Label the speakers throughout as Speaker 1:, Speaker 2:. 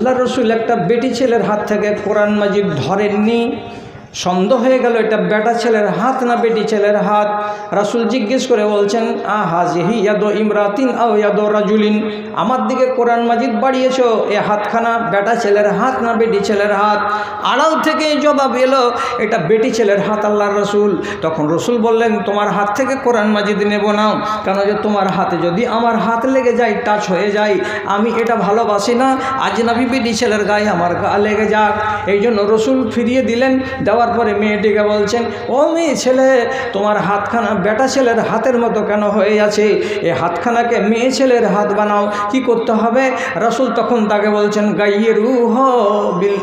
Speaker 1: আল্লাহ রসুল একটা বেটি ছেলের হাত থেকে কোরআন মাজিদ ধরেননি। সন্দেহ হয়ে গেল, এটা বেটা ছেলের হাত না বেটি ছেলের হাত? রাসুল জিজ্ঞেস করে বলছেন আ হাজিহি ইয়াদো ইমরাতিন আও ইয়াদো রাজুলিন। আমার দিকে কোরআন মাজিদ বাড়িয়েছ, এ হাতখানা বেটা ছেলের হাত না বেটি ছেলের হাত? আড়াল থেকে জবাব এলো, এটা বেটি ছেলের হাত আল্লাহর রসুল। তখন রসুল বললেন, তোমার হাত থেকে কোরআন মাজিদ নেব না কেন যে তোমার হাতে যদি আমার হাত লেগে যায়, টাচ হয়ে যায়, আমি এটা ভালোবাসি না। আজনাবি বেটি ছেলের গায়ে আমার গা লেগে যাক। এই জন্য রসুল ফিরিয়ে দিলেন, দেওয়ার পরে মেয়েটিকে বলছেন, ও মেয়ে ছেলে, তোমার হাতখানা বেটা ছেলের হাতের মতো কেন হয়ে আছে? এ হাতখানাকে মেয়ে ছেলের হাত বানাও, কি করতে হবে? রসুল তখন তাকে বলছেন গাইয়ের রুহ বিল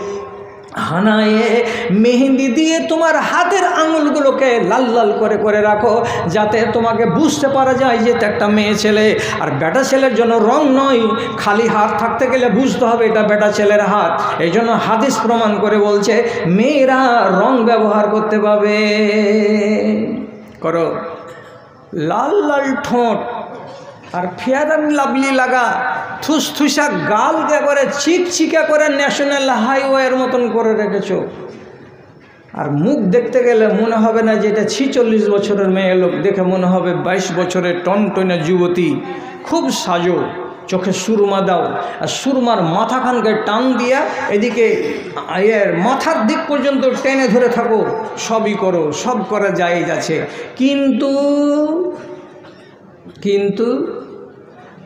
Speaker 1: হানায়ে মেহেন্দি দিয়ে তোমার হাতের আঙুলগুলোকে লাল লাল করে করে রাখো, যাতে তোমাকে বুঝতে পারা যায় যে একটা মেয়ে ছেলে। আর বেটা ছেলের জন্য রং নয়, খালি হাত থাকতে গেলে বুঝতে হবে এটা বেটা ছেলের হাত। এই জন্য হাদিস প্রমাণ করে বলছে, মেয়েরা রং ব্যবহার করতে পাবে। করো। লাল লাল ঠোঁট আর অ্যান্ড লাভলি লাগা, থুসথুসা গাল করে চিকচিকা করে ন্যাশনাল হাইওয়ের মতন করে রেখেছো। আর মুখ দেখতে গেলে মনে হবে না যে এটা ছিচল্লিশ বছরের মেয়ে লোক, দেখে মনে হবে বাইশ বছরের টনটনে যুবতী। খুব সাজো, চোখে সুরমা দাও, আর সুরমার মাথাখানকে টান দিয়া এদিকে এর মাথার দিক পর্যন্ত টেনে ধরে থাকো, সবই করো, সব করা যায় যাচ্ছে কিন্তু কিন্তু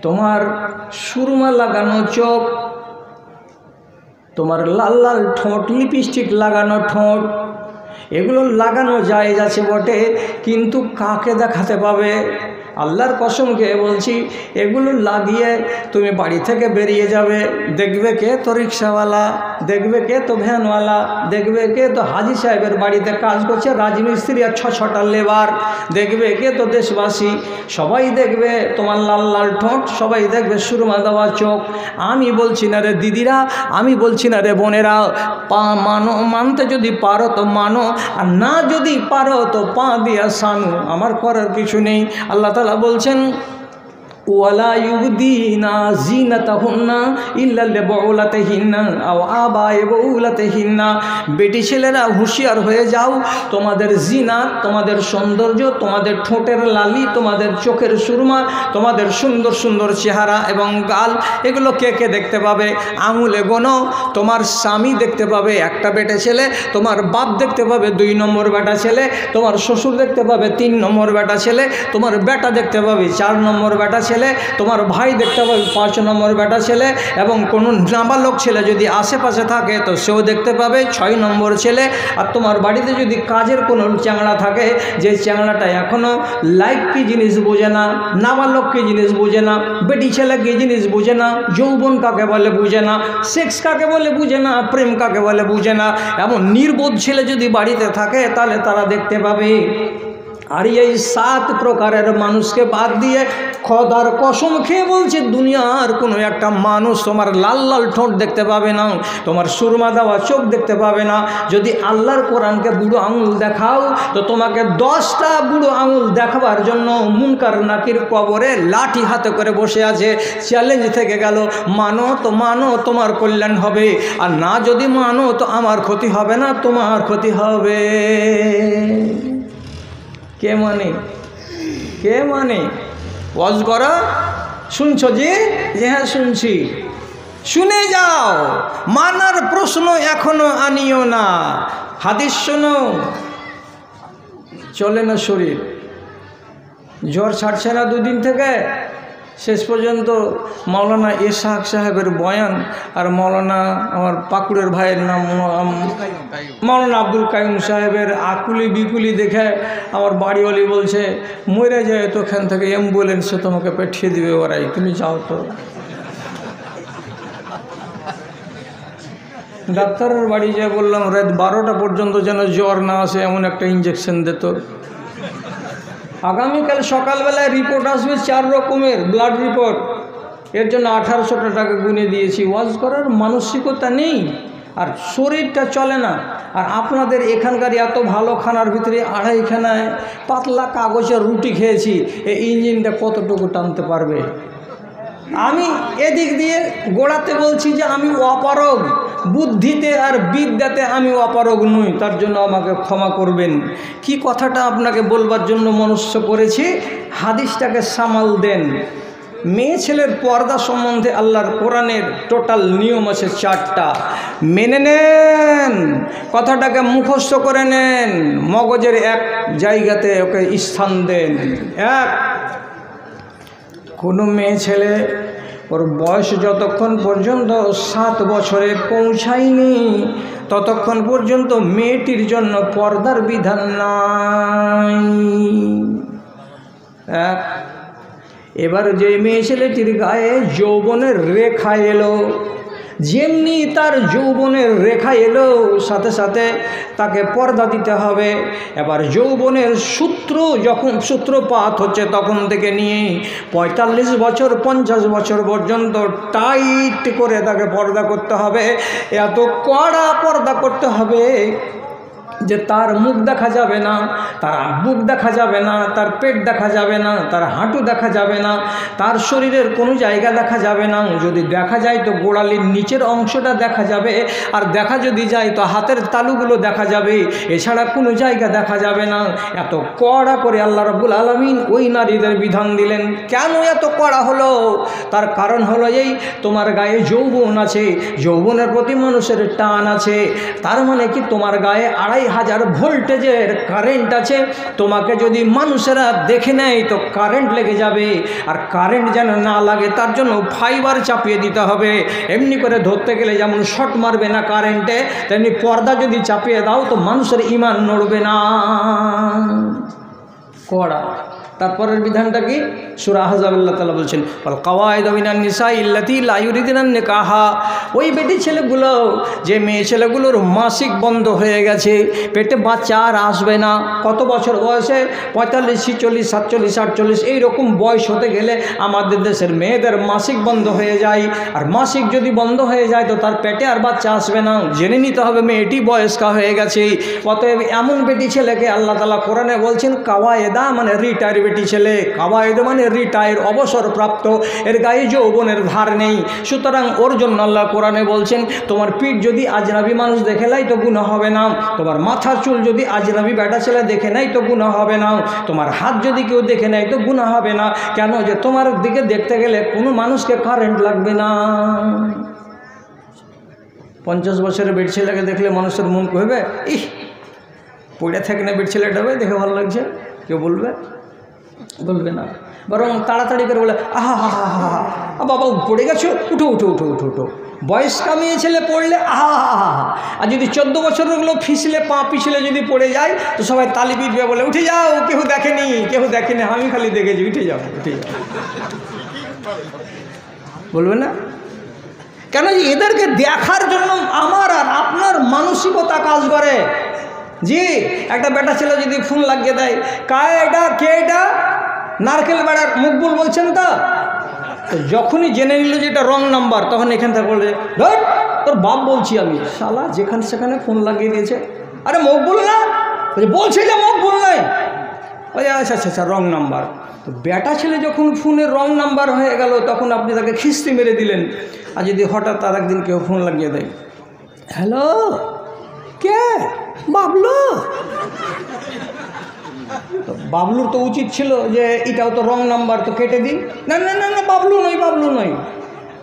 Speaker 1: তোমার সুরমা লাগানো চোখ, তোমার লাল লাল ঠোঁট, লিপস্টিক লাগানো ঠোঁট, এগুলো লাগানো যায় আছে বটে, কিন্তু কাকে দেখাতে পাবে? আল্লাহর কসমকে বলছি, এগুলো লাগিয়ে তুমি বাড়ি থেকে বেরিয়ে যাবে, দেখবে কে তো রিক্সাওয়ালা? দেখবে কে তো ভ্যানওয়ালা, দেখবে কে তো হাজি সাহেবের বাড়িতে কাজ করছে, রাজমিস্ত্রি আর ছ ছটা লেবার, দেখবে কে তো দেশবাসী, সবাই দেখবে তোমার লাল লাল ঠোঁট, সবাই দেখবে সুরমা দেওয়া চোখ। আমি বলছি না রে দিদিরা, আমি বলছি না রে বোনেরা, পা মানো, মানতে যদি পারো তো মানো, আর না যদি পারো তো পা দিয়া সানু, আমার করার কিছু নেই। আল্লাহ তালা বলছেন ইল্লা বেটি ছেলেরা হুঁশিয়ার হয়ে যাও, তোমাদের জিনা, তোমাদের সৌন্দর্য, তোমাদের ঠোঁটের লালি, তোমাদের চোখের সুরমা, তোমাদের সুন্দর সুন্দর চেহারা এবং গাল, এগুলো কে কে দেখতে পাবে? আঙুলে গোনো, তোমার স্বামী দেখতে পাবে একটা বেটে ছেলে, তোমার বাপ দেখতে পাবে দুই নম্বর বেটা ছেলে, তোমার শ্বশুর দেখতে পাবে তিন নম্বর বেটা ছেলে, তোমার বেটা দেখতে পাবে চার নম্বর বেটা ছেলে। তোমার ভাই দেখতে পাবে, পাঁচ নম্বর বেটা ছেলে এবং কোনো নাবালক ছেলে যদি আশেপাশে থাকে, তো সেও দেখতে পাবে, ছয় নম্বর ছেলে। আর তোমার বাড়িতে যদি কাজের কোনো চ্যাংড়া থাকে, যে চ্যাংড়াটা এখনও লাইফ কী জিনিস বোঝে না, নাবালক কী জিনিস বোঝে না, বেটি ছেলে কী জিনিস বোঝে না, যৌবন কাকে বলে বুঝে না, সেক্স কাকে বলে বুঝে না, প্রেম কাকে বলে বুঝে না, এমন নির্বোধ ছেলে যদি বাড়িতে থাকে, তাহলে তারা দেখতে পাবে। আর এই সাত প্রকারের মানুষকে বাদ দিয়ে খদার কসম খেয়ে বলছে, দুনিয়ার কোনো একটা মানুষ তোমার লাল লাল ঠোঁট দেখতে পাবে না, তোমার সুরমা দেওয়া চোখ দেখতে পাবে না। যদি আল্লাহর কোরআনকে বুড়ো আঙুল দেখাও, তো তোমাকে দশটা বুড়ো আঙুল দেখাবার জন্য মুনকার নাকির কবরে লাঠি হাতে করে বসে আছে। চ্যালেঞ্জ থেকে গেল, মানো তো, মানো তোমার কল্যাণ হবে। আর না যদি মানো তো আমার ক্ষতি হবে না, তোমার ক্ষতি হবে। কে মানে? কে মানে? ওয়াজ করা। শুনছ যে হ্যাঁ শুনছি। শুনে যাও। মানার প্রশ্ন এখনও আনিও না। হাদিস শোনো। চলে না শরীর। জ্বর ছাড়ছে না দুদিন থেকে? শেষ পর্যন্ত মৌলানা এসাক সাহেবের বয়ান আর মৌলানা আমার পাকুড়ের ভাইয়ের নাম মৌলানা আব্দুল কাইম সাহেবের আকুলি বিকুলি দেখে আমার বাড়িওয়ালি বলছে, মরে যায় তোখান থেকে, অ্যাম্বুলেন্সে তোমাকে পাঠিয়ে দিবে ওরাই, তুমি যাও তো। ডাক্তারের বাড়ি যেয়ে বললাম, রাত বারোটা পর্যন্ত যেন জ্বর না আসে, এমন একটা ইঞ্জেকশন দিত আগামীকাল সকালবেলায় রিপোর্ট আসবে চার রকমের ব্লাড রিপোর্ট এর জন্য আঠারোশোটা টাকা গুনে দিয়েছি। ওয়াজ করার মানসিকতা নেই, আর শরীরটা চলে না। আর আপনাদের এখানকার এত ভালো খানার ভিতরে আড়াইখানায় পাতলা কাগজের রুটি খেয়েছি, এই ইঞ্জিনটা কতটুকু টানতে পারবে? আমি এদিক দিয়ে গোড়াতে বলছি যে আমি অপারগ। বুদ্ধিতে আর বিদ্যাতে আমি অপারগ নই, তার জন্য আমাকে ক্ষমা করবেন। কি কথাটা আপনাকে বলবার জন্য মনস্য করেছি? হাদিসটাকে সামাল দেন। মেয়ে ছেলের পর্দা সম্বন্ধে আল্লাহর কোরআনের টোটাল নিয়ম আছে চারটা। মেনে নেন, কথাটাকে মুখস্থ করে নেন, মগজের এক জায়গাতে ওকে স্থান দেন। এক, কোনো মেয়ে ছেলে ওর বয়স যতক্ষণ পর্যন্ত সাত বছরে পৌঁছায়নি, ততক্ষণ পর্যন্ত মেয়েটির জন্য পর্দার বিধান নাই। এক এবার যে মেয়ে ছেলেটির গায়ে যৌবনের রেখা এলো যেমনি তার যৌবনের রেখা এলো, সাথে সাথে তাকে পর্দা দিতে হবে। এবার যৌবনের সূত্র যখন, সূত্রপাত হচ্ছে তখন থেকে নিয়ে পঁয়তাল্লিশ বছর, পঞ্চাশ বছর পর্যন্ত টাইট করে তাকে পর্দা করতে হবে। এত কড়া পর্দা করতে হবে। যে তার মুখ দেখা যাবে না, তার বুক দেখা যাবে না, তার পেট দেখা যাবে না, তার হাঁটু দেখা যাবে না, তার শরীরের কোনো জায়গা দেখা যাবে না। যদি দেখা যায় তো গোড়ালির নিচের অংশটা দেখা যাবে, আর দেখা যদি যায় তো হাতের তালুগুলো দেখা যাবে। এছাড়া কোনো জায়গা দেখা যাবে না। এত কড়া করে আল্লাহ রব্বুল আলমিন ওই নারীদের বিধান দিলেন। কেন এত কড়া হলো? তার কারণ হলো এই, তোমার গায়ে যৌবন আছে, যৌবনের প্রতি মানুষের টান আছে। তার মানে কি তোমার গায়ে আড়াই হাজার ভোল্টেজের কারেন্ট আছে, তোমাকে যদি মানুষেরা দেখে নেয় তো কারেন্ট লেগে যাবে। আর কারেন্ট যেন না লাগে, তার জন্য ফাইবার চাপিয়ে দিতে হবে। এমনি করে ধরতে গেলে যেমন শর্ট মারবে না কারেন্টে তেমনি পর্দা যদি চাপিয়ে দাও তো মানুষের ইমান নড়বে না। কড়া। তারপরের বিধানটা কি? সুরা আহজাবুল্লাহ তালা বলছেন বল কাওয়ায়দ নিসা ইল্লাতি কাহা ওই বেটি ছেলেগুলো, যে মেয়ে ছেলেগুলোর মাসিক বন্ধ হয়ে গেছে, পেটে বাচ্চা আর আসবে না। কত বছর বয়সে? পঁয়তাল্লিশ, ছিচল্লিশ, সাতচল্লিশ, আটচল্লিশ, এইরকম বয়স হতে গেলে আমাদের দেশের মেয়েদের মাসিক বন্ধ হয়ে যায়। আর মাসিক যদি বন্ধ হয়ে যায় তো তার পেটে আর বাচ্চা আসবে না। জেনে নিতে হবে মেয়েটি বয়স্কা হয়ে গেছে। অতএব এমন বেটি ছেলেকে আল্লাহ তালা কোরআনে বলছেন, কাওয়ায়েদা মানে রিটায়ার বেটি ছেলে কাওয়ায়েদ মানে রিটায়ার অবসরপ্রাপ্ত, এর গায়ে যৌবনের ধার নেই। সুতরাং ওর জন্য আল্লাহ কোরআনে বলছেন, তোমার পিঠ যদি আজনাবি মানুষ দেখে নাই তো গুণা হবে না। তোমার মাথার চুল যদি আজনাবি বেটা ছেলে দেখে নাই তো গুণা হবে না। তোমার হাত যদি কেউ দেখে নেয় তো গুণা হবে না। কেন যে তোমার দিকে দেখতে গেলে কোনো মানুষকে কারেন্ট লাগবে না। পঞ্চাশ বছরের বেড ছেলেকে দেখলে মানুষের মন কহবে ইহ, পড়ে থাকে না বেড ছেলেটা দেখে ভালো লাগছে। কেউ বলবে বলবে না। বরং তাড়াতাড়ি করে বলে, আহা, হা হা হা হা বাবা, পড়ে গেছো? উঠো উঠো উঠো উঠো উঠো। বয়স কামিয়ে ছেলে পড়লে, আহা, হা হা হা আর যদি চোদ্দ বছরেরগুলো ফিসলে, পা পিছলে যদি পড়ে যায়, তো সবাই তালি পিটবে বলে, উঠে যাও কেউ দেখেনি কেউ দেখেনি, আমি খালি দেখেছি, উঠে যাও উঠে যাও। বলবে না? কেন যে এদেরকে দেখার জন্য আমার আর আপনার মানসিকতা কাজ করে। জি, একটা বেটা ছেলে যদি ফোন লাগিয়ে দেয় কায় এটা কে এটা নারকেল বেড়ার মুকবুল বলছেন তো? যখনই জেনে নিল যে এটা রং নাম্বার তখন এখান থেকে বলছে ধর তোর বাপ বলছি আমি। শালা যেখানে সেখানে ফোন লাগিয়ে দিয়েছে আরে মকবুল না? বলছে, যে মকবুল নাই। ওই আচ্ছা আচ্ছা আচ্ছা রং নাম্বার। তো বেটা ছেলে যখন ফোনে রং নাম্বার হয়ে গেল তখন আপনি তাকে খিস্তি মেরে দিলেন। আর যদি হঠাৎ আর একদিন কেউ ফোন লাগিয়ে দেয় হ্যালো কে? বাবলু? তো বাবলুর তো উচিত ছিল যে এটাও তো রং নাম্বার তো কেটে দিই না না না না বাবলু নয় বাবলু নয়।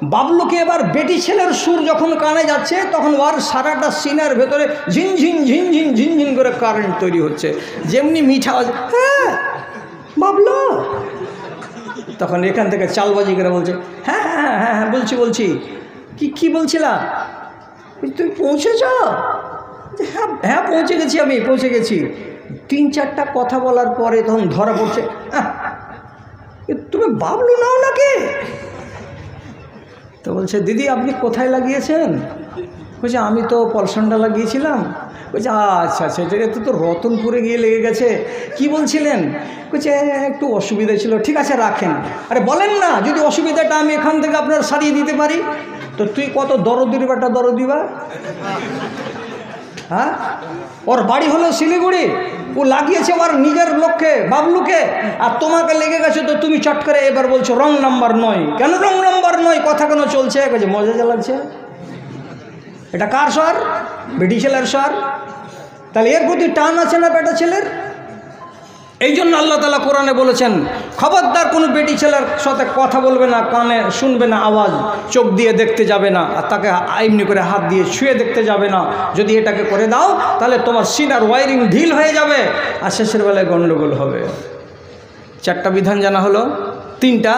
Speaker 1: বাবলুকে এবার বেটি ছেলের সুর যখন কানে যাচ্ছে তখন ওর সারাটা সিনার ভেতরে ঝিনঝিন ঝিনঝিন ঝিনঝিন করে কারেন্ট তৈরি হচ্ছে। যেমনি মিঠা হ্যাঁ বাবলু। তখন এখান থেকে চালবাজি করে বলছে হ্যাঁ হ্যাঁ হ্যাঁ হ্যাঁ বলছি বলছি। কি কি বলছিলা? বলছি, তুমি পৌঁছেছ? হ্যাঁ হ্যাঁ পৌঁছে গেছি আমি পৌঁছে গেছি। তিন চারটা কথা বলার পরে তখন ধরা পড়ছে "আহ, এ তুমি বাবলু নাও নাকি? তো বলছে দিদি আপনি কোথায় লাগিয়েছেন? বলছে আমি তো পলসনটা লাগিয়েছিলাম। বলছে আচ্ছা আচ্ছা এটা তো রতনপুরে গিয়ে লেগে গেছে। কি বলছিলেন? বলছে একটু অসুবিধা ছিল। ঠিক আছে রাখেন। আরে বলেন না যদি অসুবিধাটা আমি এখান থেকে আপনার সারিয়ে দিতে পারি তো তুই কত দরদির বেটা দরদিবা? হ্যাঁ? ওর বাড়ি হলো শিলিগুড়ি। ও লাগিয়েছে আমার নিজের লোককে, বাবলুকে। আর তোমাকে লেগে গেছে তো তুমি চট করে এবার বলছো রং নাম্বার নয়। কেন রং নাম্বার নয়? কথা কেন চলছে? কাছে মজা যা লাগছে এটা কার স্বর? বেটি ছেলের স্বর। তাহলে এর প্রতি টান আছে না বেটা ছেলের? এই জন্য আল্লাহ তালা কোরআনে বলেছেন, খবরদার কোনো বেটি ছেলের সাথে কথা বলবে না, কানে শুনবে না, আওয়াজ, চোখ দিয়ে দেখতে যাবে না, আর তাকে এমনি করে হাত দিয়ে ছুঁয়ে দেখতে যাবে না। যদি এটাকে করে দাও, তাহলে তোমার সিনার ওয়ারিং ঢিল হয়ে যাবে, আর শেষের বেলায় গণ্ডগোল হবে। চারটা বিধান জানা হলো। তিনটা,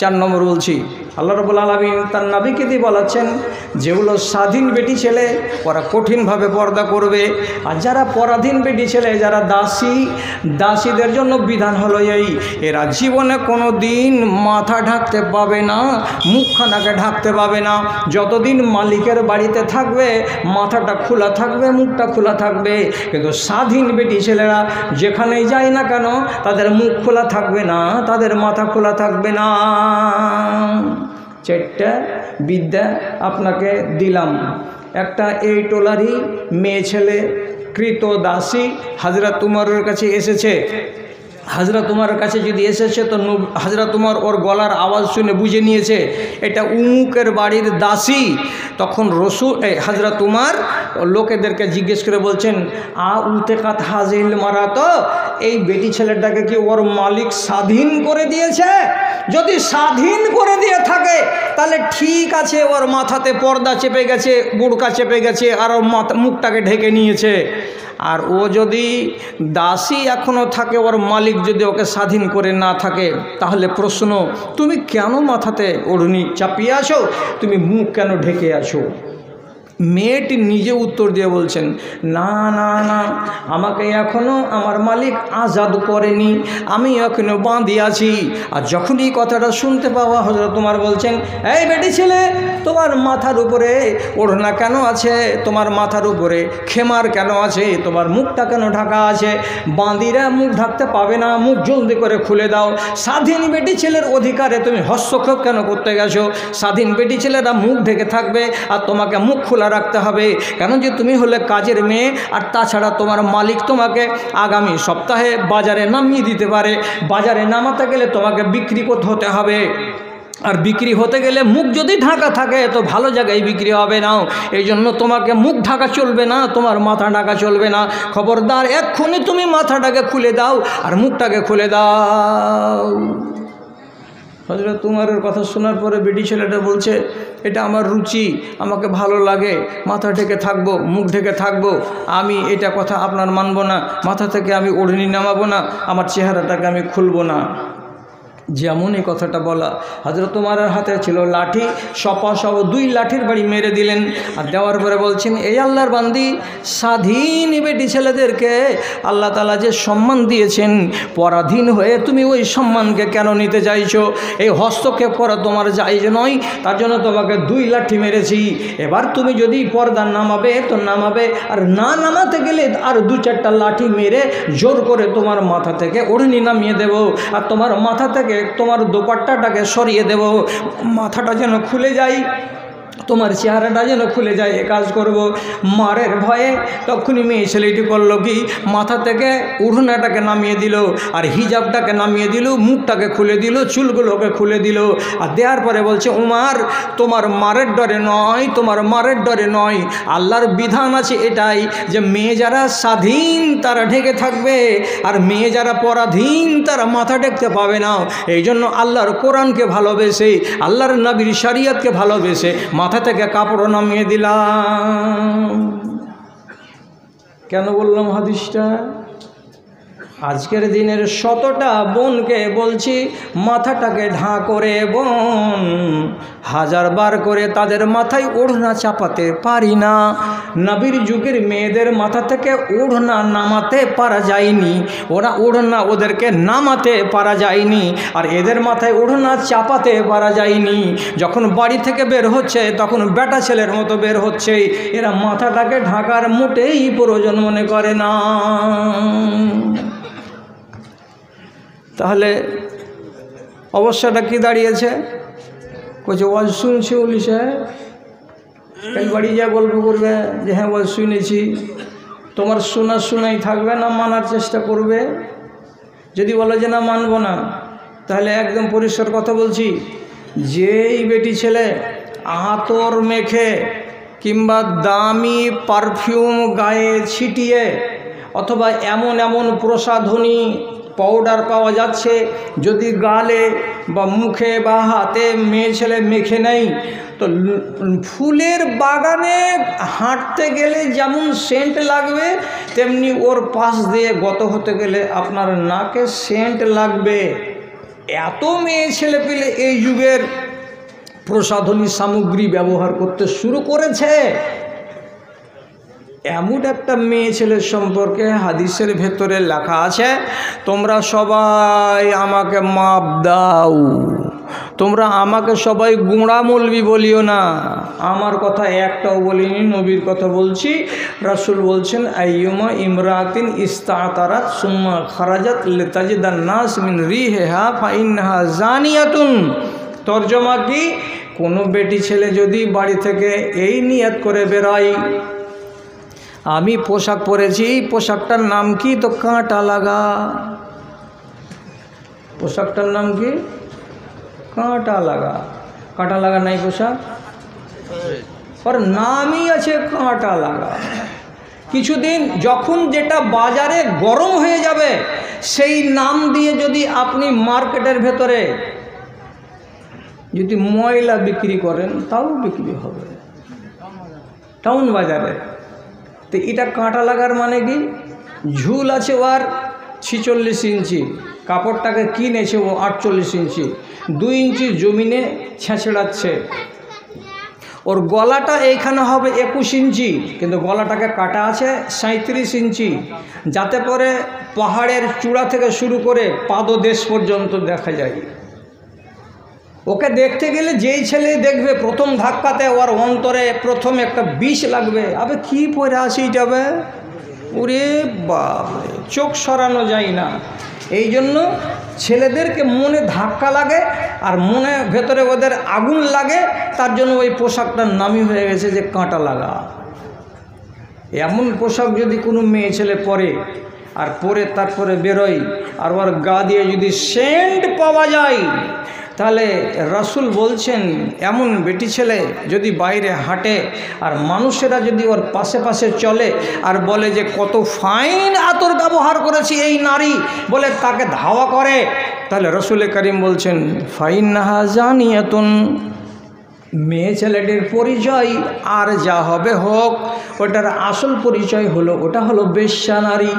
Speaker 1: চার নম্বর বলছি আল্লাহ রবুল আলমী তার নাবিকে দিয়ে বলাচ্ছেন যেগুলো স্বাধীন বেটি ছেলে, ওরা কঠিনভাবে পর্দা করবে। আর যারা পরাধীন বেটি ছেলে, যারা দাসী, দাসীদের জন্য বিধান হলো এই, এরা জীবনে কোনো দিন মাথা ঢাকতে পাবে না, মুখখানাকে ঢাকতে পাবে না। যতদিন মালিকের বাড়িতে থাকবে, মাথাটা খোলা থাকবে, মুখটা খোলা থাকবে। কিন্তু স্বাধীন বেটি ছেলেরা যেখানেই যায় না কেন, তাদের মুখ খোলা থাকবে না, তাদের মাথা খোলা থাকবে না। চারটা বিদ্যা আপনাকে দিলাম। একটা এই টোলারই মেয়ে ছেলে কৃত দাসী হাজরা তুমারের কাছে এসেছে। হাজরা তোমার কাছে যদি এসেছে, তো হাজরা তোমার ওর গলার আওয়াজ শুনে বুঝে নিয়েছে, এটা উমুকের বাড়ির দাসী। তখন রসু হাজরা তোমার লোকেদেরকে জিজ্ঞেস করে বলছেন, আ উতে কাত হাজিল মারা তো এই বেটি ছেলেটাকে কি ওর মালিক স্বাধীন করে দিয়েছে? যদি স্বাধীন করে দিয়ে থাকে, তাহলে ঠিক আছে, ওর মাথাতে পর্দা চেপে গেছে, বুড়কা চেপে গেছে, আর ওর মাথা, মুখটাকে ঢেকে নিয়েছে। আর ও যদি দাসী এখনও থাকে, ওর মালিক যদি ওকে স্বাধীন করে না থাকে, তাহলে প্রশ্ন, তুমি কেন মাথাতে ওড়নি? চাপিয়ে আছো তুমি মুখ কেন ঢেকে আছো মেয়েটি নিজে উত্তর দিয়ে বলছেন, না না না, আমাকে এখনও আমার মালিক আজাদ করেনি, আমি এখনও বাঁধি আছি। আর যখনই কথাটা শুনতে পাওয়া হজরত তোমার বলছেন, এই বেটি ছেলে, তোমার মাথার উপরে ওড়না কেন আছে? তোমার মাথার উপরে খেমার কেন আছে? তোমার মুখটা কেন ঢাকা আছে? বাঁদিরা মুখ ঢাকতে পাবে না, মুখ জলদি করে খুলে দাও। স্বাধীন বেটি ছেলের অধিকারে তুমি হস্তক্ষেপ কেন করতে গেছো? স্বাধীন বেটি ছেলেরা মুখ ঢেকে থাকবে আর তোমাকে মুখ খোলা রাখতে হবে। কেন যে তুমি হলে কাজের মেয়ে, আর তাছাড়া তোমার মালিক তোমাকে আগামী সপ্তাহে বাজারে নামিয়ে দিতে পারে। বাজারে নামাতে গেলে তোমাকে বিক্রি করতে হতে হবে। আর বিক্রি হতে গেলে মুখ যদি ঢাকা থাকে, তো ভালো জায়গায় বিক্রি হবে না এই জন্য তোমাকে মুখ ঢাকা চলবে না, তোমার মাথা ঢাকা চলবে না। খবরদার, এক্ষুনি তুমি মাথাটাকে খুলে দাও, আর মুখটাকে খুলে দাও। হজরত তোমারের কথা শোনার পরে বেটি ছেলেটা বলছে, এটা আমার রুচি, আমাকে ভালো লাগে, মাথা ঢেকে থাকব, মুখ ঢেকে থাকব, আমি এটা কথা আপনার মানব না, মাথা থেকে আমি ওড়নি নামাবো না, আমার চেহারাটাকে আমি খুলবো না। যেমন এই কথাটা বলা। হজরত তোমারের হাতে ছিল লাঠি সপা সব দুই লাঠির বাড়ি মেরে দিলেন। আর দেওয়ার পরে বলছেন, এই আল্লাহর বান্দি, স্বাধীন বেটি ছেলেদেরকে আল্লাহ তালা যে সম্মান দিয়েছেন, পরাধীন হয়ে তুমি ওই সম্মানকে কেন নিতে চাইছো? এই হস্তক্ষেপ করা তোমার যাইজ নয়, তার জন্য তোমাকে দুই লাঠি মেরেছি। এবার তুমি যদি পর্দা নামাবে, তো নামাবে, আর না নামাতে গেলে আর দু চারটা লাঠি মেরে জোর করে তোমার মাথা থেকে ওড়নি নামিয়ে দেব। আর তোমার মাথা থেকে তোমার দোপাট্টাটাকে সরিয়ে দেব মাথাটা যেন খুলে যায়। তোমার চেহারাটা যেন খুলে যায়, এ কাজ করব। মারের ভয়ে তখনই মেয়ে ছেলেটি করল কি? মাথা থেকে উড়নাটাকে নামিয়ে দিল, আর হিজাবটাকে নামিয়ে দিল, মুখটাকে খুলে দিল, চুলগুলোকে খুলে দিল। আর দেওয়ার পরে বলছে, উমার, তোমার মারের ডরে নয়, তোমার মারের ডরে নয়। আল্লাহর বিধান আছে এটাই যে, মেয়ে যারা স্বাধীন তারা ঢেকে থাকবে, আর মেয়ে যারা পরাধীন তারা মাথা ঢেকতে পাবে না। এই জন্য আল্লাহর কোরআনকে ভালোবেসে, আল্লাহর নবীর শরিয়তকে ভালোবেসে মাথা থেকে কাপড় নামিয়ে দিলাম। কেন বললাম হাদিসটা? আজকের দিনের শতটা বোনকে বলছি, মাথাটাকে ঢাঁ করে বোন হাজার বার করে তাদের মাথায় ওড়না চাপাতে পারি না। নবীর যুগের মেয়েদের মাথা থেকে ওড়না নামাতে পারা যায়নি। ওরা ওড়না ওদেরকে নামাতে পারা যায়নি আর এদের মাথায় ওড়না চাপাতে পারা যায়নি। যখন বাড়ি থেকে বের হচ্ছে, তখন বেটা ছেলের মতো বের হচ্ছে। এরা মাথাটাকে ঢাকার মোটেই প্রয়োজন মনে করে না। তাহলে অবস্থাটা কি দাঁড়িয়েছে? কইছে, ওয়াজ শুনছি উলি কাল বাড়ি যা গল্প করবে, যে হ্যাঁ বল, শুনেছি। তোমার শোনা শোনাই থাকবে না, মানার চেষ্টা করবে। যদি বলো যে না, মানব না, তাহলে একদম পরিষ্কার কথা বলছি। যেই বেটি ছেলে আতর মেখে কিংবা দামি পারফিউম গায়ে ছিটিয়ে অথবা এমন এমন প্রসাধনী পাউডার পাওয়া যাচ্ছে। যদি গালে বা মুখে বা হাতে মেয়ে ছেলে মেখে নেই, তো ফুলের বাগানে হাঁটতে গেলে যেমন সেন্ট লাগবে, তেমনি ওর পাশ দিয়ে গত হতে গেলে আপনার নাকে সেন্ট লাগবে। এত মেয়ে ছেলে পেলে এই যুগের প্রসাধনী সামগ্রী ব্যবহার করতে শুরু করেছে। এমন একটা মেয়ে ছেলের সম্পর্কে হাদিসের ভেতরে লেখা আছে, তোমরা সবাই আমাকে মাপ দাও। তোমরা আমাকে সবাই গুঁড়া মলবি বলিও না। আমার কথা একটাও বলিনি, নবীর কথা বলছি। রাসুল বলছেন, আইয়ুমা ইমরাতিন ইস্তাতারাত সুম্মা খারাজাত লেতাজিদান নাস মিন রিহেহা ফাইনহা জানিয়াতুন। তর্জমা কি? কোনো বেটি ছেলে যদি বাড়ি থেকে এই নিয়াত করে বেরোয় আমি পোশাক পরেছি, পোশাকটার নাম কি? তো কাঁটা লাগা। পোশাকটার নাম কি? কাঁটা লাগা। কাঁটা লাগা নাই পোশাক? ওর নামই আছে কাঁটা লাগা। কিছুদিন যখন যেটা বাজারে গরম হয়ে যাবে, সেই নাম দিয়ে যদি আপনি মার্কেটের ভেতরে যদি ময়লা বিক্রি করেন, তাও বিক্রি হবে। টাউন বাজারে। তো এটা কাঁটা লাগার মানে কি? ঝুল আছে ওর ছিচল্লিশ ইঞ্চি। কাপড়টাকে কিনেছে ও আটচল্লিশ ইঞ্চি। দুই ইঞ্চি জমিনে ছেঁচড়াচ্ছে। ওর গলাটা এইখানে হবে একুশ ইঞ্চি, কিন্তু গলাটাকে কাটা আছে সাঁত্রিশ ইঞ্চি। যাতে করে পাহাড়ের চূড়া থেকে শুরু করে পাদদেশ পর্যন্ত দেখা যায়। ওকে দেখতে গেলে যেই ছেলে দেখবে, প্রথম ধাক্কাতে ওর অন্তরে প্রথম একটা বিষ লাগবে। আবে কি পরে আছে যাবে ওরে বাপরে, চোখ সরানো যায় না। এই জন্য ছেলেদেরকে মনে ধাক্কা লাগে আর মনে ভেতরে ওদের আগুন লাগে, তার জন্য ওই পোশাকটার নামই হয়ে গেছে যে কাঁটা লাগা। এমন পোশাক যদি কোনো মেয়ে ছেলে পরে আর পরে তারপরে বেরোয় আর ওর গা দিয়ে যদি সেন্ট পাওয়া যায় তাহলে রাসুল বলছেন, এমন বেটি ছেলে যদি বাইরে হাঁটে আর মানুষেরা যদি ওর পাশে পাশে চলে আর বলে যে, কত ফাইন আতর ব্যবহার করেছি এই নারী, বলে তাকে ধাওয়া করে, তাহলে রসুল করিম বলছেন, ফাইন নাহা জানিয়াতুন মেয়ে ছেলেটির পরিচয় আর যা হবে হোক, ওটার আসল পরিচয় হলো, ওটা হলো বেশ্যা নারী।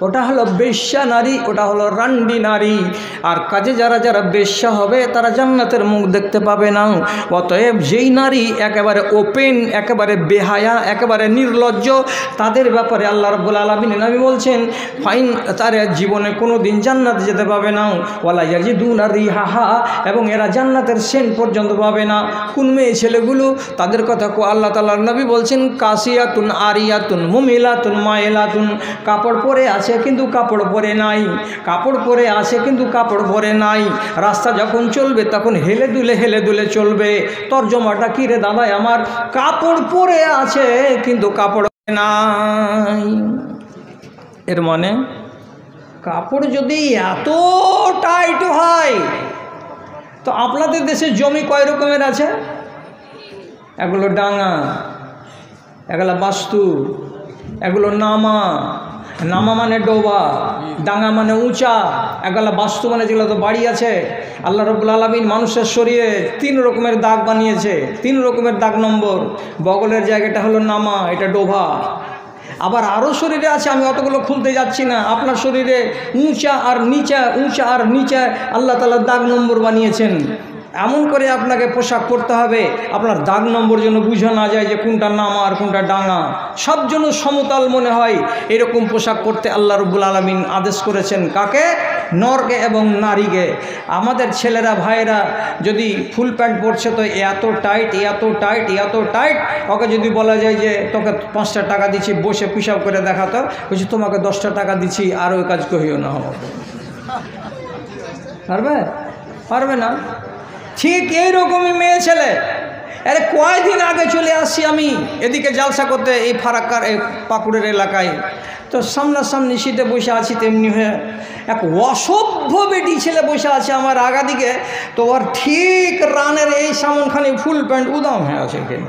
Speaker 1: ওটা হলো বেশ্যা নারী, ওটা হলো রান্ডি নারী। আর কাজে যারা যারা বেশ্যা হবে, তারা জান্নাতের মুখ দেখতে পাবে না। অতএব যেই নারী একেবারে ওপেন, একেবারে বেহায়া, একেবারে নির্লজ্জ, তাদের ব্যাপারে আল্লাহ রব্বুল আলমিন আমি বলছেন, ফাইন তার জীবনে কোনো দিন জান্নাত যেতে পাবে না। ওয়ালা ইয়াজিদুন নারী হাহা এবং এরা জান্নাতের সেন্ট পর্যন্ত পাবে না। কোন মেয়ে ছেলেগুলো, তাদের কথা কো আল্লাহ তাল্লাহ নবী বলছেন, কাশিয়াতুন, আরিয়াতুন, মুমিলাতুন, মায়েলাতুন, কাপড় পরে আছে কিন্তু কাপড় পরে নাই, কাপড় পরে আছে কিন্তু কাপড় পরে নাই, রাস্তা যখন চলবে তখন হেলে দুলে হেলে দুলে চলবে, তর্জমাটা কী রে দাদাই আমার? কাপড় পরে আছে কিন্তু কাপড় নাই। এর মানে কাপড় যদি এত টাইট হয়, তো আপনাদের দেশে জমি কয় রকমের আছে? এগুলো ডাঙা, এগুলো বাস্তু, এগুলো নামা। নামা মানে ডোবা, ডাঙা মানে উঁচা, এগুলো বাস্তু মানে যেগুলো তো বাড়ি আছে। আল্লাহ রবুল আলমিন মানুষের শরীরে তিন রকমের দাগ বানিয়েছে, তিন রকমের দাগ নম্বর। বগলের জায়গাটা হলো নামা, এটা ডোভা আবার আরও শরীরে আছে, আমি অতগুলো খুলতে যাচ্ছি না। আপনার শরীরে উঁচা আর নিচা, উঁচা আর নিচা আল্লাহ তালা দাগ নম্বর বানিয়েছেন। এমন করে আপনাকে পোশাক পরতে হবে। আপনার দাগ নম্বর যেন বুঝে না যায় যে কোনটা নামা আর কোনটা ডাঙা সব জন্য সমতল মনে হয়। এরকম পোশাক পরতে আল্লাহ রব্বুল আলমিন আদেশ করেছেন কাকে? নরকে এবং নারীকে। আমাদের ছেলেরা, ভাইয়েরা যদি ফুল প্যান্ট পরছে তো এত টাইট এত টাইট এত টাইট। ওকে যদি বলা যায় যে তোকে পাঁচটা টাকা দিচ্ছি, বসে পিসাব করে দেখাতো। বলছি, তোমাকে দশটা টাকা দিচ্ছি, আর ওই কাজ কহিও না। হবে পারবে? পারবে না? ঠিক এইরকমই মেয়ে ছেলে। আরে কয়দিন আগে চলে আসছি আমি এদিকে জালসা করতে, এই ফারাক্কার, এই পাকুড়ের এলাকায়। তো সামনাসামনি সিটে বসে আছি তেমনি হয়ে। এক অসভ্য বেটি ছেলে বসে আছে আমার আগা দিকে তো ওর ঠিক রানের এই সামনখানি ফুল প্যান্ট উদাম হয়ে আছে এখানে।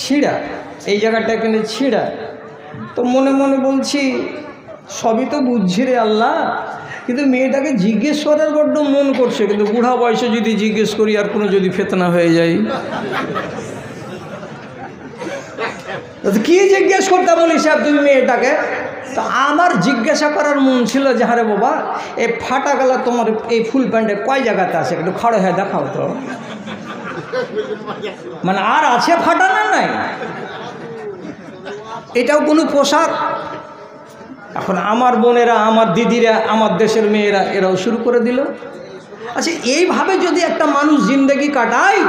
Speaker 1: ছিঁড়া, এই জায়গাটা এখানে ছিঁড়া। তো মনে মনে বলছি, সবই তো বুঝছি রে আল্লাহ। কিন্তু মেয়েটাকে জিজ্ঞেস করার বড্ড মন করছে, কিন্তু বুড়া বয়সে যদি জিজ্ঞেস করি, আর কোনো যদি ফেতনা হয়ে যায়? তো কি জিজ্ঞেস করতে বলি সাহেব তুমি মেয়েটাকে? তো আমার জিজ্ঞাসা করার মন ছিল যে হারে বাবা, এই ফাটা গেলা তোমার এই ফুল প্যান্টে কয় জায়গাতে আছে? একটু খড়ে হয়ে দেখাও তো। মানে আর আছে ফাটা না নাই? এটাও কোনো পোশাক? এখন আমার বোনেরা, আমার দিদিরা, আমার দেশের মেয়েরা, এরাও শুরু করে দিল। আচ্ছা এইভাবে যদি একটা মানুষ জিন্দগি কাটায়,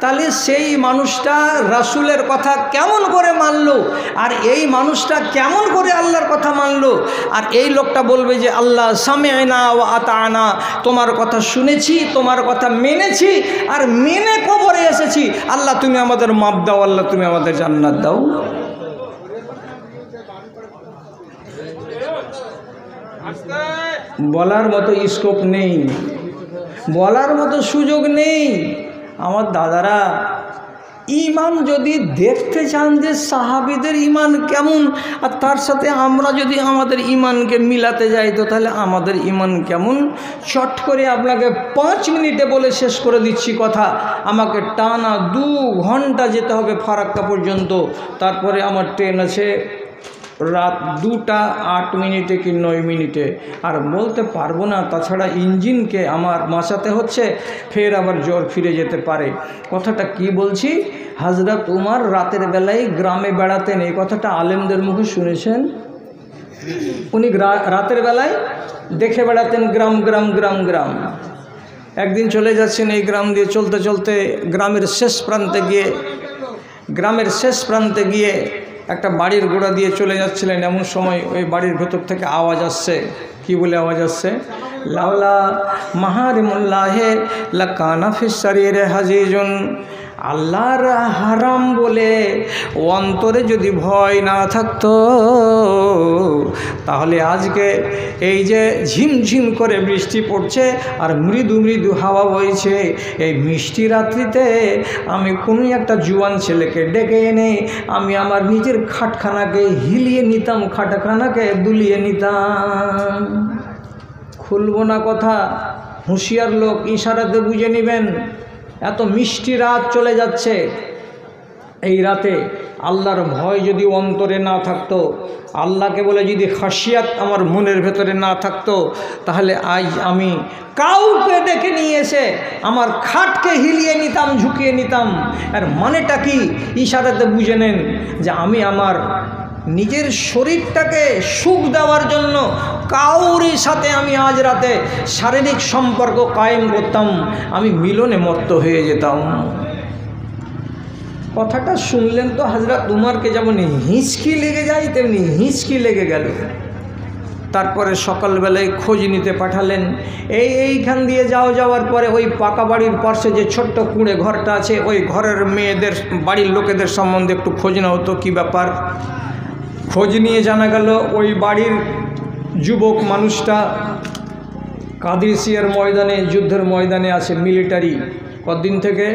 Speaker 1: তাহলে সেই মানুষটা রাসুলের কথা কেমন করে মানলো? আর এই মানুষটা কেমন করে আল্লাহর কথা মানলো? আর এই লোকটা বলবে যে, আল্লাহ সামে আনা ও আতা আনা তোমার কথা শুনেছি, তোমার কথা মেনেছি, আর মেনে কবরে এসেছি। আল্লাহ, তুমি আমাদের মাপ দাও, আল্লাহ, তুমি আমাদের জান্নাত দাও। বলার মতো স্কোপ নেই। বলার মতো সুযোগ নেই। আমার দাদারা, ইমান যদি দেখতে চান যে সাহাবিদের ইমান কেমন, আর তার সাথে আমরা যদি আমাদের ইমানকে মিলাতে যাই, তো তাহলে আমাদের ইমান কেমন? চট করে আপনাকে পাঁচ মিনিটে বলে শেষ করে দিচ্ছি কথা। আমাকে টানা দু ঘণ্টা যেতে হবে ফারাক্কা পর্যন্ত। তারপরে আমার ট্রেন আছে। রাত দুটা আট মিনিটে কি নয় মিনিটে। আর বলতে পারব না, তাছাড়া ইঞ্জিনকে আমার বাঁচাতে হচ্ছে, ফের আবার জ্বর ফিরে যেতে পারে। কথাটা কি বলছি? হাজরত উমার রাতের বেলায় গ্রামে বেড়াতেন, এই কথাটা আলেমদের মুখে শুনেছেন? উনি রাতের বেলায় দেখে বেড়াতেন গ্রাম গ্রাম গ্রাম গ্রাম। একদিন চলে যাচ্ছেন এই গ্রাম দিয়ে চলতে চলতে গ্রামের শেষ প্রান্তে গিয়ে, গ্রামের শেষ প্রান্তে গিয়ে একটা বাড়ির গোড়া দিয়ে চলে যাচ্ছিলেন, এমন সময় ওই বাড়ির ভেতর থেকে আওয়াজ আসছে। কি বলে আওয়াজ আসছে? লাউলা মাহারিমুল্লাহে লাকানা রে হাজিজুন। আল্লাহর হারাম বলে অন্তরে যদি ভয় না থাকতো, তাহলে আজকে এই যে ঝিমঝিম করে বৃষ্টি পড়ছে আর মৃদু মৃদু হাওয়া বইছে, এই মিষ্টি রাত্রিতে আমি কোনো একটা জুয়ান ছেলেকে ডেকে এনে আমি আমার নিজের খাটখানাকে হিলিয়ে নিতাম, খাটখানাকে দুলিয়ে নিতাম। খুলবো না কথা, হুঁশিয়ার লোক ইশারাতে বুঝে নেবেন। এত মিষ্টি রাত চলে যাচ্ছে। এই রাতে আল্লাহর ভয় যদি অন্তরে না থাকতো, আল্লাহকে বলে যদি খাসিয়াত আমার মনের ভেতরে না থাকতো, তাহলে আজ আমি কাউকে ডেকে নিয়ে এসে আমার খাটকে হিলিয়ে নিতাম, ঝুঁকিয়ে নিতাম। আর মানেটা কি? ইশারাতে বুঝে নেন যে আমি আমার নিজের শরীরটাকে সুখ দেওয়ার জন্য কাউরি সাথে আমি আজ রাতে শারীরিক সম্পর্ক কায়েম করতাম, আমি মিলনে মত্ত হয়ে যেতাম। কথাটা শুনলেন তো হাজরা তোমারকে যেমন হিঁচকি লেগে যায়, তেমনি হিঁচকি লেগে গেল। তারপরে সকালবেলায় খোঁজ নিতে পাঠালেন। এই এইখান দিয়ে যাও, যাওয়ার পরে ওই পাকা বাড়ির পাশে যে ছোট্ট কুঁড়ে ঘরটা আছে, ওই ঘরের মেয়েদের, বাড়ির লোকেদের সম্বন্ধে একটু খোঁজ না হতো কী ব্যাপার? খোঁজ নিয়ে জানা গেল, ওই বাড়ির যুবক মানুষটা কাদিসিয়ার ময়দানে, যুদ্ধের ময়দানে আছে, মিলিটারি। কদিন থেকে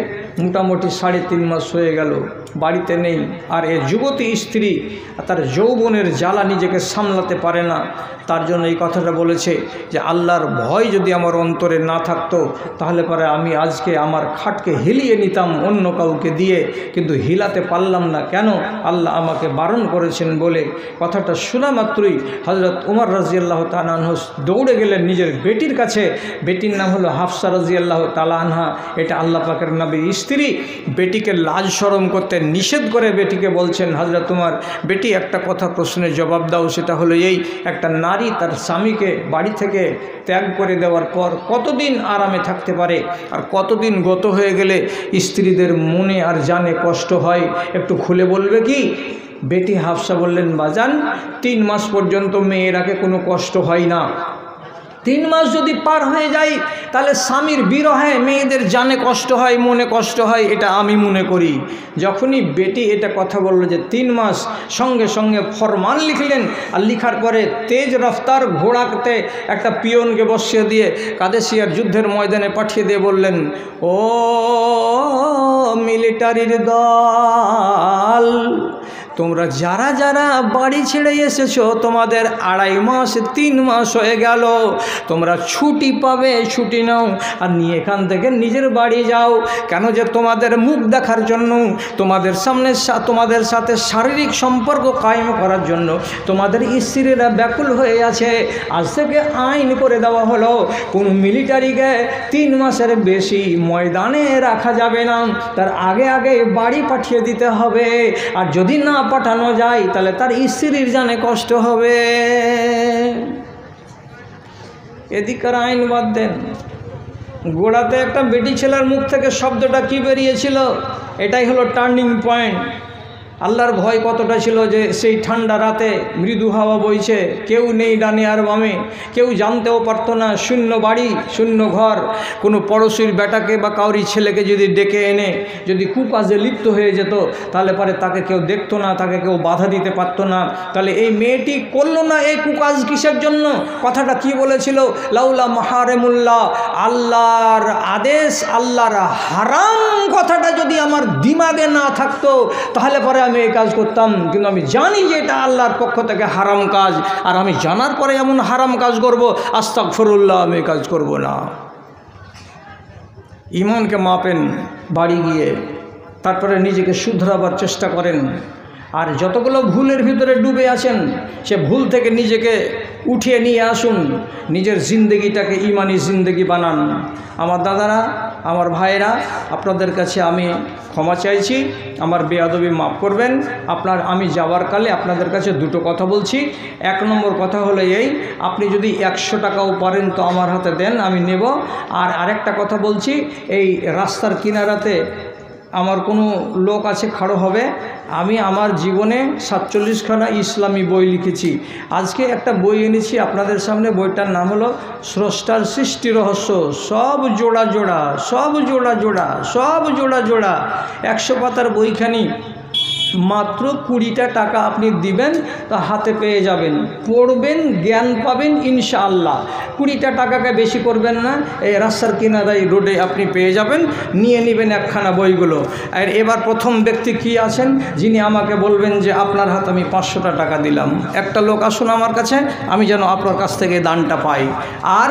Speaker 1: মোটামুটি সাড়ে তিন মাস হয়ে গেল। বাড়িতে নেই। আর এ যুবতী স্ত্রী তার যৌবনের জ্বালা নিজেকে সামলাতে পারে না। তার জন্য এই কথাটা বলেছে যে, আল্লাহর ভয় যদি আমার অন্তরে না থাকতো, তাহলে পরে আমি আজকে আমার খাটকে হিলিয়ে নিতাম অন্য কাউকে দিয়ে। কিন্তু হিলাতে পারলাম না। কেন? আল্লাহ আমাকে বারণ করেছেন বলে। কথাটা শোনা মাত্রই হজরত উমর রাজিয়াল্লাহ তালানহস দৌড়ে গেলেন নিজের বেটির কাছে। বেটির নাম হলো হাফসা রাজিয়াল্লাহ তালানহা এটা আল্লাহ পাকের নবী স্ত্রী। বেটিকে লাজ সরম করতে নিষেধ করে বেটিকে বলছেন হাজরা তোমার বেটি একটা কথা প্রশ্নের জবাব দাও, সেটা হলো এই, একটা নারী তার স্বামীকে বাড়ি থেকে ত্যাগ করে দেওয়ার পর কতদিন আরামে থাকতে পারে? আর কতদিন গত হয়ে গেলে স্ত্রীদের মনে আর জানে কষ্ট হয়? একটু খুলে বলবে কি? বেটি হাফসা বললেন, বাজান, তিন মাস পর্যন্ত মেয়েরাকে কোনো কষ্ট হয় না। তিন মাস যদি পার হয়ে যায় তাহলে স্বামীর বিরহে মেয়েদের জানে কষ্ট হয়, মনে কষ্ট হয়, এটা আমি মনে করি। যখনই বেটি এটা কথা বলল যে তিন মাস সঙ্গে সঙ্গে ফরমান লিখলেন, আর লিখার পরে তেজ রফতার ঘোড়াতে একটা পিয়নকে বসিয়ে দিয়ে কাদেশিয়ার যুদ্ধের ময়দানে পাঠিয়ে দিয়ে বললেন, ও মিলিটারির দল তোমরা যারা যারা বাড়ি ছেড়ে এসেছ, তোমাদের আড়াই মাস, তিন মাস হয়ে গেল। তোমরা ছুটি পাবে, ছুটি নাও, আর নিয়ে এখান থেকে নিজের বাড়ি যাও। কেন যে তোমাদের মুখ দেখার জন্য, তোমাদের সামনে তোমাদের সাথে শারীরিক সম্পর্ক কায়েম করার জন্য তোমাদের স্ত্রীরা ব্যাকুল হয়ে আছে। আজ থেকে আইন করে দেওয়া হলো, কোনো মিলিটারিকে তিন মাসের বেশি ময়দানে রাখা যাবে না। তার আগে আগে বাড়ি পাঠিয়ে দিতে হবে। আর যদি না পাঠানো যায়, তাহলে তার স্ত্রীর জানে কষ্ট হবে। এদিকার আইন বাদ দেন। গোড়াতে একটা বেটি ছেলের মুখ থেকে শব্দটা কি বেরিয়েছিল? এটাই হলো টার্নিং পয়েন্ট আল্লাহর ভয় কতটা ছিল যে সেই ঠান্ডা রাতে মৃদু হাওয়া বইছে, কেউ নেই ডানে আর বামে, কেউ জানতেও পারতো না, শূন্য বাড়ি, শূন্য ঘর, কোনো পড়োশির বেটাকে বা কাউরি ছেলেকে যদি ডেকে এনে যদি কুকাজে লিপ্ত হয়ে যেত, তাহলে পরে তাকে কেউ দেখতো না, তাকে কেউ বাধা দিতে পারতো না। তাহলে এই মেয়েটি করল না এই কুকাজ কিসের জন্য? কথাটা কি বলেছিল? লাউলা মাহারেমুল্লাহ, আল্লাহর আদেশ, আল্লাহর হারাম কথাটা যদি আমার দিমাগে না থাকতো, তাহলে পরে আমি এই কাজ করতাম, কিন্তু আমি জানি যে এটা আল্লাহর পক্ষ থেকে হারাম কাজ, আর আমি জানার পরে এমন হারাম কাজ করব আস্তাক ফরুল্লাহ আমি কাজ করব না। ইমানকে মাপেন, বাড়ি গিয়ে, তারপরে নিজেকে শুধরাবার চেষ্টা করেন। আর যতগুলো ভুলের ভিতরে ডুবে আছেন, সে ভুল থেকে নিজেকে উঠিয়ে নিয়ে আসুন, নিজের জিন্দগিটাকে ইমানি জিন্দগি বানান। আমার দাদারা, আমার ভাইয়েরা, আপনাদের কাছে আমি ক্ষমা চাইছি, আমার বেয়াদবি মাফ করবেন। আপনার আমি যাওয়ার কালে আপনাদের কাছে দুটো কথা বলছি। এক নম্বর কথা হলো এই, আপনি যদি একশো টাকাও পারেন তো আমার হাতে দেন, আমি নেব। আর আরেকটা কথা বলছি, এই রাস্তার কিনারাতে আমার কোনো লোক আছে, খাড়ো হবে। আমি আমার জীবনে সাতচল্লিশখানা ইসলামী বই লিখেছি। আজকে একটা বই এনেছি আপনাদের সামনে। বইটার নাম হলো স্রষ্টার সৃষ্টি রহস্য। সব জোড়া জোড়া, সব জোড়া জোড়া, সব জোড়া জোড়া। একশো পাতার বইখানি। মাত্র কুড়িটা টাকা আপনি দিবেন, তা হাতে পেয়ে যাবেন। পড়বেন, জ্ঞান পাবেন, ইনশাআল্লাহ। কুড়িটা টাকাকে বেশি করবেন না, এই রাস্তার কিনারায় রোডে আপনি পেয়ে যাবেন, নিয়ে নেবেন একখানা বইগুলো। আর এবার প্রথম ব্যক্তি কি আছেন, যিনি আমাকে বলবেন যে, আপনার হাতে আমি পাঁচশোটা টাকা দিলাম। একটা লোক আসুন আমার কাছে, আমি যেন আপনার কাছ থেকে দানটা পাই। আর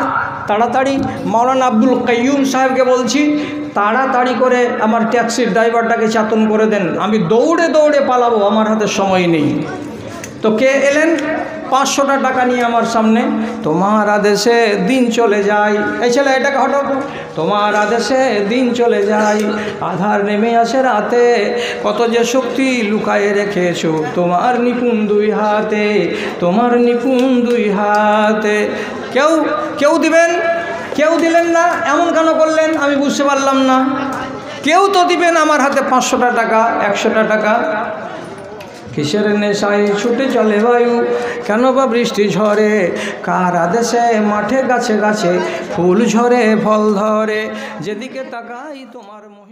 Speaker 1: তাড়াতাড়ি মাওলানা আব্দুল কাইয়ুম সাহেবকে বলছি, তাড়াতাড়ি করে আমার ট্যাক্সির ড্রাইভারটাকে চাতন করে দেন। আমি দৌড়ে দৌড়ে পালাবো, আমার হাতে সময় নেই। তো কে এলেন? পাঁচশোটা টাকা নিয়ে আমার সামনে। তোমার আদেশে দিন চলে যায়। এই ছেলে, এটাকে হঠাৎ তোমার আদেশে দিন চলে যায়। আধার নেমে আসে রাতে। কত যে শক্তি লুকায়ে রেখেছো তোমার নিপুণ দুই হাতে। তোমার নিপুণ দুই হাতে। কেউ কেউ দিবেন, কেউ দিলেন না, এমন কেন করলেন আমি বুঝতে পারলাম না। কেউ তো দিবেন আমার হাতে পাঁচশোটা টাকা, একশোটা টাকা। কিসের নেশায় ছুটে চলে বায়ু, কেন বা বৃষ্টি ঝরে? কার আদেশে মাঠে গাছে গাছে ফুল ঝরে, ফল ধরে? যেদিকে তাকাই তোমার মহিমা